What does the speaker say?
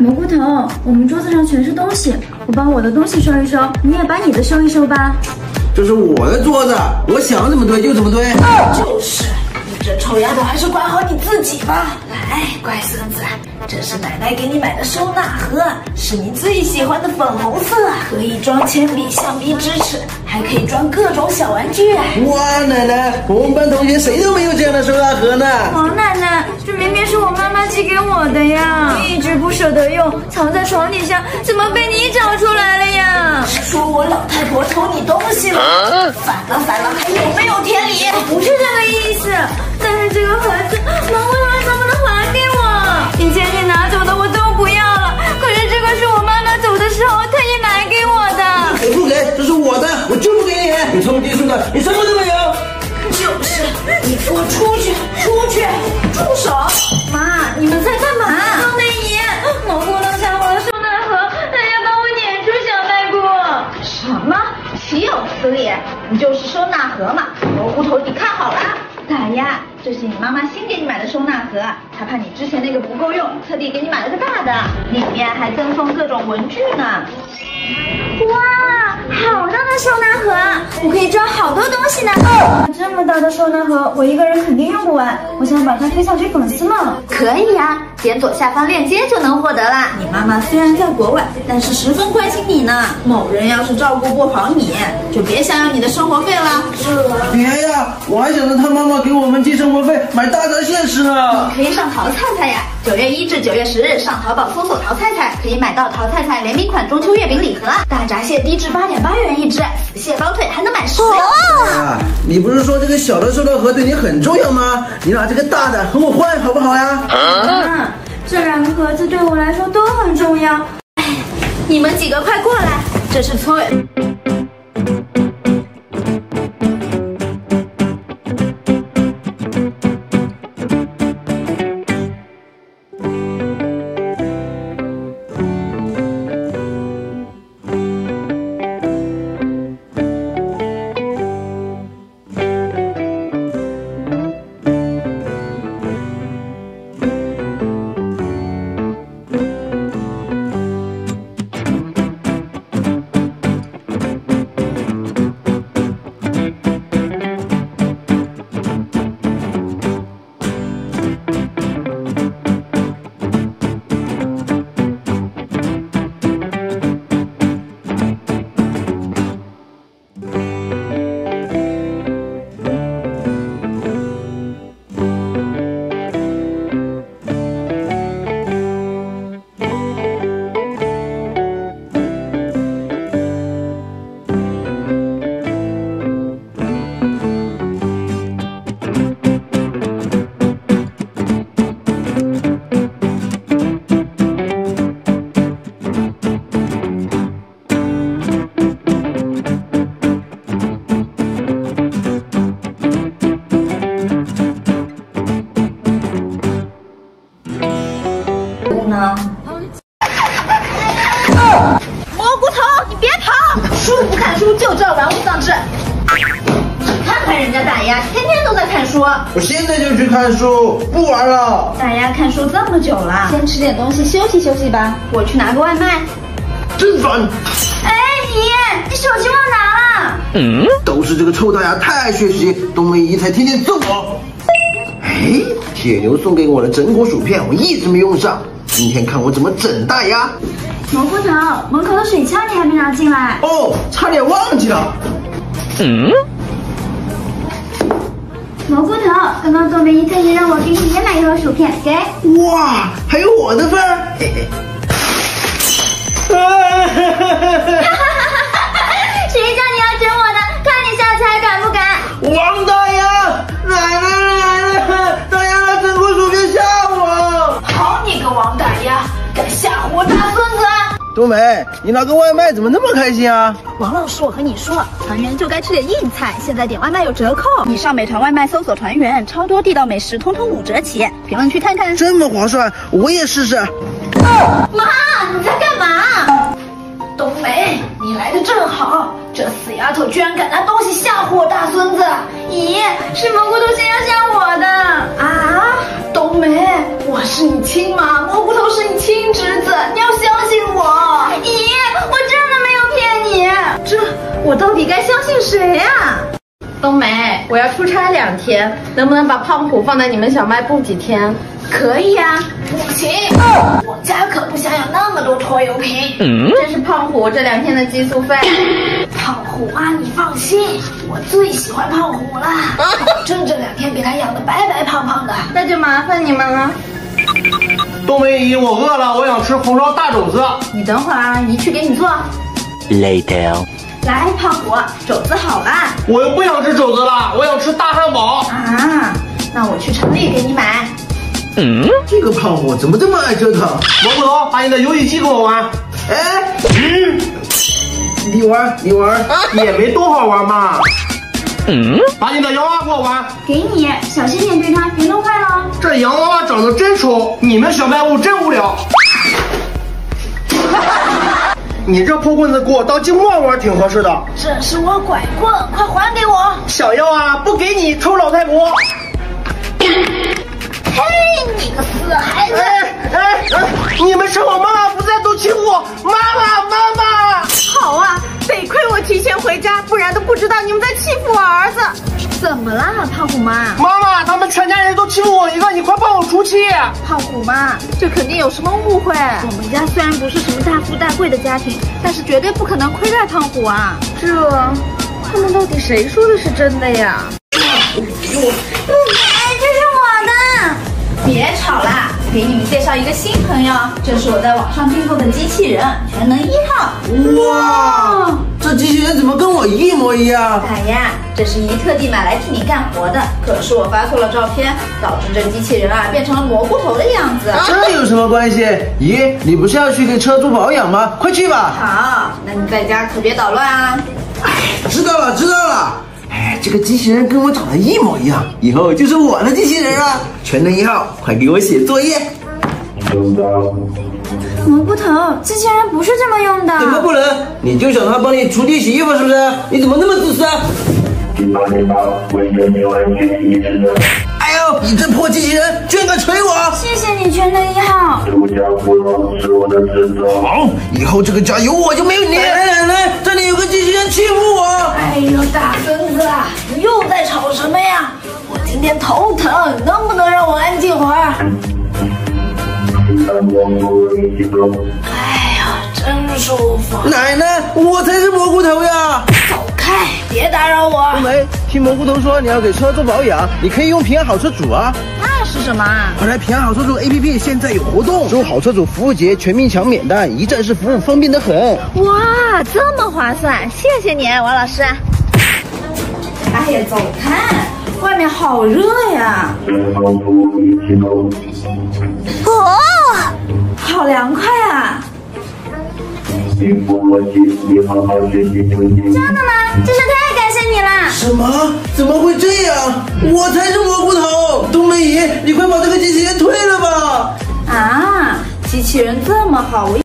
蘑菇头，我们桌子上全是东西，我把我的东西收一收，你也把你的收一收吧。这是我的桌子，我想怎么堆就怎么堆。就是，你这臭丫头，还是管好你自己吧。来，乖孙子，这是奶奶给你买的收纳盒，是你最喜欢的粉红色，可以装铅笔、橡皮、直尺，还可以装各种小玩具。哇，奶奶，我们班同学谁都没有这样的收纳盒呢。王奶奶，这明明是我妈妈寄给我的呀，一直不舍得用，藏在床底下，怎么被你找出来了呀？我老太婆偷你东西了？反了反了，还有没有天理？不是这个意思，但是这个盒子，能不能能不能还给我？以前你拿走的我都不要了，可是这个是我妈妈走的时候特意买给我的。我不给，这是我的，我就不给你。你臭低俗的，你什么有此理！你就是收纳盒嘛，蘑菇头，你看好了。大丫，这是你妈妈新给你买的收纳盒，她怕你之前那个不够用，特地给你买了个大的，里面还赠送各种文具呢。哇，好大的收纳盒，我可以装好多东西呢。这么大的收纳盒，我一个人肯定用不完，我想把它推销给粉丝们。可以呀，点左下方链接就能获得啦。你妈妈虽然在国外，但是十分关心你呢。某人要是照顾不好你，就别想要你的生活费了。别呀，我还想着他妈妈给我们寄生活费买大闸蟹吃呢。可以上淘菜菜呀，九月一至九月十日上淘宝搜索淘菜菜，可以买到淘菜菜联名款中秋月饼礼盒。大闸蟹低至八点八元一只，蟹包腿还能买十。啊，你不是说这个小的收纳盒对你很重要吗？你拿这个大的和我换好不好呀？嗯，这两个盒子对我来说都很重要。哎，你们几个快过来，这是村委。我现在就去看书，不玩了。大丫看书这么久了，先吃点东西休息休息吧。我去拿个外卖。真烦！哎，姨，你手机忘拿了。嗯，都是这个臭大丫太爱学习，冬梅姨才天天揍我。哎，铁牛送给我的整果薯片，我一直没用上，今天看我怎么整大鸭。蘑菇头，门口的水枪你还没拿进来。哦，差点忘记了。嗯。蘑菇头，刚刚做梅姨特意让我给你也买一盒薯片，给。哇，还有我的份儿。哈哈哈！谁叫你要整我的？看你下次还敢不敢？王大我大孙子！冬梅，你拿个外卖怎么那么开心啊？王老师，我和你说，团圆就该吃点硬菜，现在点外卖有折扣。你上美团外卖搜索团圆，超多地道美食，通通五折起。评论区看看，这么划算，我也试试。妈，你在干嘛？丫头居然敢拿东西吓唬我大孙子！姨，是蘑菇头先要吓我的啊！冬梅，我是你亲妈，蘑菇头是你亲侄子，你要相信我！姨，我真的没有骗你。这我到底该相信谁呀？冬梅，我要出差两天，能不能把胖虎放在你们小卖部几天？可以呀，不行，我家可不想养那么多拖油瓶。这是胖虎这两天的寄宿费。胖虎啊，你放心，我最喜欢胖虎了，保证这两天给他养的白白胖胖的。那就麻烦你们了。冬梅姨，我饿了，我想吃红烧大肘子。你等会儿，姨去给你做。Later. 来，胖虎，肘子好了。我又不想吃肘子了，我想吃大汉堡。啊，那我去城里给你买。嗯这个胖虎怎么这么爱折腾？蘑菇头，把你的游戏机给我玩。哎，嗯，你玩你玩，也没多好玩嘛。把你的洋娃娃给我玩。给你，小心点对它，别弄坏了。这洋娃娃长得真丑，你们小卖部真无聊。你这破棍子给我当金箍棒玩挺合适的。这是我拐棍，快还给我！想要啊？不给你，臭老太婆！嘿，你个死孩子！哎哎哎！你们趁我妈妈不在都欺负我！妈妈妈妈！好啊，得亏我提前回家，不然都不知道你们在欺负我儿子。怎么啦，胖虎妈？妈妈，他们全家人都欺负我一个，你快帮我出气！胖虎妈，这肯定有什么误会。我们家虽然不是什么大富大贵的家庭，但是绝对不可能亏待胖虎啊！这，他们到底谁说的是真的呀？哎，这是我的。别吵啦，给你们介绍一个新朋友，这是我在网上订购的机器人，全能一号。哇，这机器人怎么跟我一模一样？哎呀，这是姨特地买来替你干活的，可是我发错了照片，导致这机器人啊变成了蘑菇头的样子。这有什么关系？姨，你不是要去给车做保养吗？快去吧！好，那你在家可别捣乱啊。哎知道了，知道了。哎，这个机器人跟我长得一模一样，以后就是我的机器人了。全能一号，快给我写作业。怎么不疼，机器人不是这么用的。怎么不能？你就想他帮你锄地洗衣服是不是？你怎么那么自私啊？你这破机器人，居然敢捶我！谢谢你，全能一号。好，以后这个家有我就没有你。奶奶奶奶，这里有个机器人欺负我。哎呦，大孙子啊，你又在吵什么呀？我今天头疼，能不能让我安静会儿？哎呀，真舒服。奶奶，我才是蘑菇头呀！走开，别打扰我。听蘑菇头说你要给车做保养，你可以用平安好车主啊。那是什么啊？快来平安好车主 APP 现在有活动，收好车主服务节全民抢免单，一站式服务，方便的很。哇，这么划算，谢谢你，王老师。哎呀，走开，外面好热呀。哦，好凉快啊！真的吗？这是！什么？怎么会这样？我才是蘑菇头！冬梅姨，你快把这个机器人退了吧！啊，机器人这么好，我。